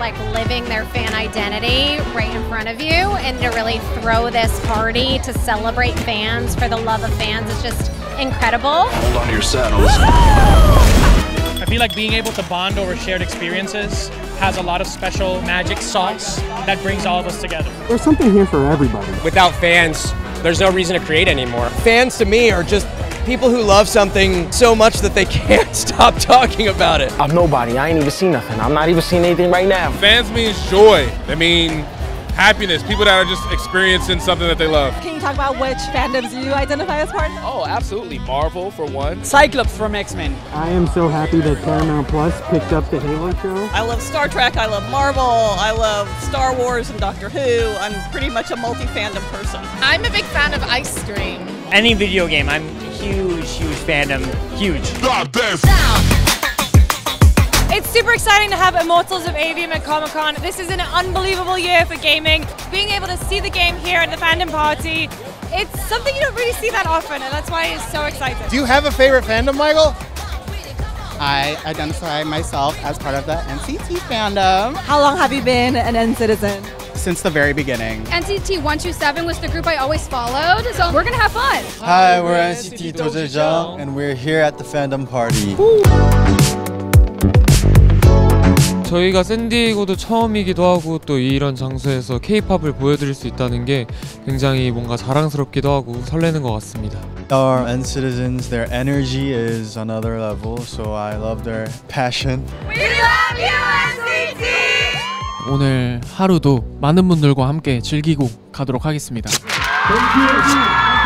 like living their fan identity right in front of you and to really throw this party to celebrate fans for the love of fans is just incredible. Hold on to your saddles. I feel like being able to bond over shared experiences has a lot of special magic sauce that brings all of us together. There's something here for everybody. Without fans, there's no reason to create anymore. Fans to me are just people who love something so much that they can't stop talking about it. I'm nobody. I ain't even seen nothing. I'm not even seeing anything right now. Fans means joy. They mean happiness. People that are just experiencing something that they love. Can you talk about which fandoms you identify as part of? Oh, absolutely. Marvel, for one. Cyclops from X-Men. I am so happy that Paramount Plus picked up the Halo show. I love Star Trek, I love Marvel, I love Star Wars and Doctor Who. I'm pretty much a multi-fandom person. I'm a big fan of Ice cream. Any video game, I'm huge, huge fandom. Huge. It's super exciting to have Immortals of Aveum at Comic Con. This is an unbelievable year for gaming. Being able to see the game here at the fandom party, it's something you don't really see that often, and that's why it's so exciting. Do you have a favorite fandom, Michael? I identify myself as part of the NCT fandom. How long have you been an NCTzen? Since the very beginning. NCT 127 was the group I always followed, so we're gonna have fun. Hi, we're NCT Doja and we're here at the fandom party. 저희가 샌디에고도 처음이기도 하고 또 이런 장소에서 케이팝을 보여드릴 수 있다는 게 굉장히 뭔가 자랑스럽기도 하고 설레는 것 같습니다. Our N citizens, their energy is another level, so I love their passion. We love you, NCT! 오늘 하루도 많은 분들과 함께 즐기고 가도록 하겠습니다. Thank you.